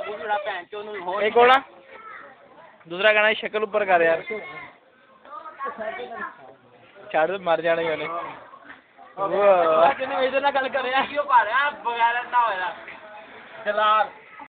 ਭੋੜਾ ਬੁੜਾ ਭੈਣ ਚੋ ਨੂੰ ਹੋਰ ਇਹ ਕੋਲ ਆ? ਦੂਸਰਾ ਗਾਣਾ ਸ਼ਕਲ ਉੱਪਰ ਕਰ ਯਾਰ। ਛੱਡ ਦੇ, ਮਰ ਜਾਣਾ ਹੀ ਉਹਨੇ ਵਾਹ। ਜਿਹਨੇ ਇਹਦੇ ਨਾਲ ਗੱਲ ਕਰਿਆ ਸੀ ਉਹ ਭਾਰਿਆ ਬਗੈਰ ਨਾ ਹੋਇਆ। ਜਲਾਲ।